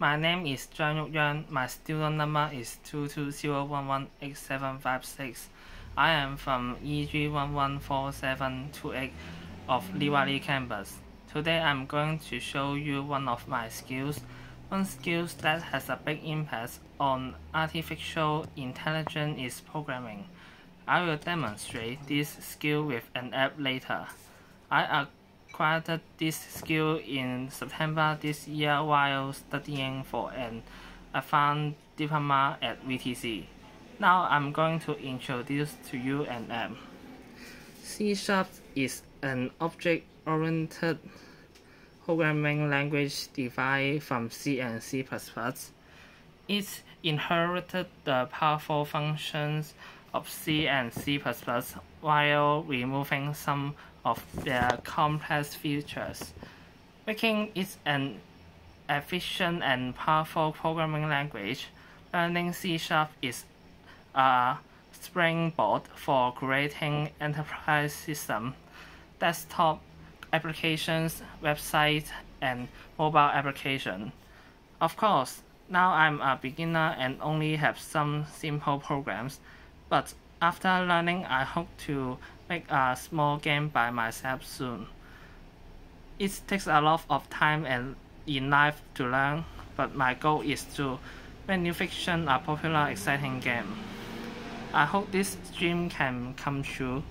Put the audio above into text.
My name is Cheung Yuk Yeung. My student number is 220118756. I am from EG114728 of Lee Wai Lee campus. Today I'm going to show you one of my skills. One skill that has a big impact on artificial intelligence is programming. I will demonstrate this skill with an app later. I acquired this skill in September this year while studying for an advanced diploma at VTC. Now I'm going to introduce to you an app. C Sharp is an object-oriented programming language derived from C and C++. It inherited the powerful functions of C and C++ while removing some of their complex features, making it an efficient and powerful programming language. Learning C Sharp is a springboard for creating enterprise systems, desktop applications, websites, and mobile applications. Of course, now I'm a beginner and only have some simple programs, but after learning I hope to make a small game by myself soon. It takes a lot of time and in life to learn, but my goal is to make new fiction a popular exciting game. I hope this dream can come true.